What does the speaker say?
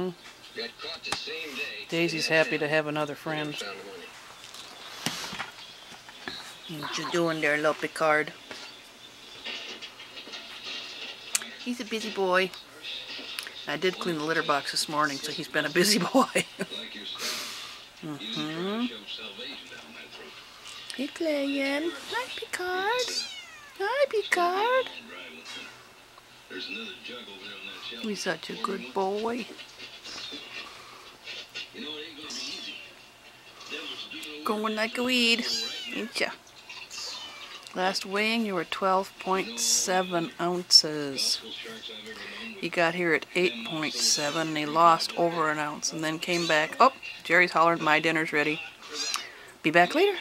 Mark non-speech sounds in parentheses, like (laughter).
Mm-hmm. Got caught the same day. Daisy's happy to have another friend. Found the money. What you doing there, little Picard? He's a busy boy. I did clean the litter box this morning, so he's been a busy (laughs) boy. Like yourself. You just trying to shove salvation down that throat. hey, playing. Hi, Picard. Hi, Picard. Don't drive with me. There's another jug over there on that shelf. He's such a good boy. Doing Going like a weed, ain't ya? Last weighing, you were 12.7 ounces. He got here at 8.7 and he lost over an ounce and then came back. Oh, Jerry's hollering, my dinner's ready. Be back later.